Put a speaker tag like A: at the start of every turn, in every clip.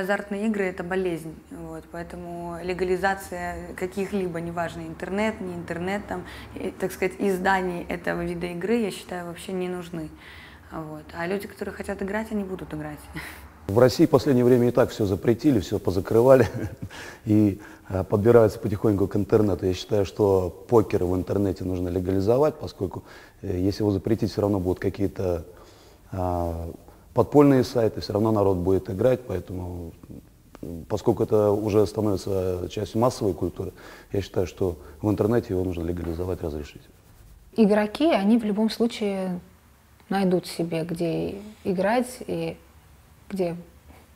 A: Азартные игры – это болезнь, вот, поэтому легализация каких-либо, неважно, интернет, не интернет, там, и, так сказать, изданий этого вида игры, я считаю, вообще не нужны. Вот. А люди, которые хотят играть, они будут играть.
B: В России в последнее время и так все запретили, все позакрывали и а, подбираются потихоньку к интернету. Я считаю, что покер в интернете нужно легализовать, поскольку э, если его запретить, все равно будут какие-то а, подпольные сайты, все равно народ будет играть, поэтому, поскольку это уже становится частью массовой культуры, я считаю, что в интернете его нужно легализовать, разрешить.
C: Игроки, они в любом случае найдут себе, где играть и где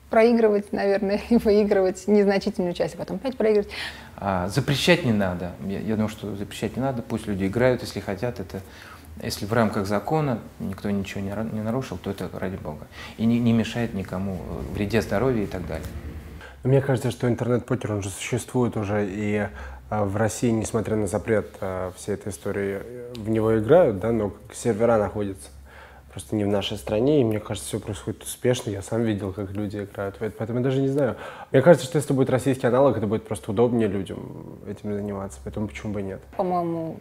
C: проигрывать, наверное, и выигрывать незначительную часть, а потом опять проигрывать.
D: А, запрещать не надо. Я, я думаю, что запрещать не надо. Пусть люди играют, если хотят. Это если в рамках закона никто ничего не, не нарушил, то это ради бога. И не, не мешает никому э, вреде здоровья и так далее.
E: Мне кажется, что интернет-покер, он же существует уже, и э, в России, несмотря на запрет э, всей этой истории, в него играют, да, но сервера находятся просто не в нашей стране, и мне кажется, все происходит успешно. Я сам видел, как люди играют в это, поэтому я даже не знаю. Мне кажется, что если будет российский аналог, это будет просто удобнее людям этим заниматься, поэтому почему бы нет?
C: По-моему,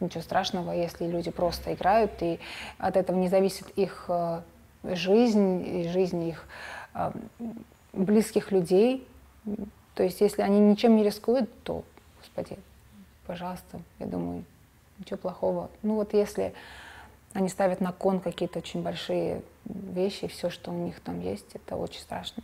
C: ничего страшного, если люди просто играют, и от этого не зависит их э, жизнь и жизнь их э, близких людей. То есть если они ничем не рискуют, то, господи, пожалуйста, я думаю, ничего плохого. Ну вот если они ставят на кон какие-то очень большие вещи, все, что у них там есть, это очень страшно.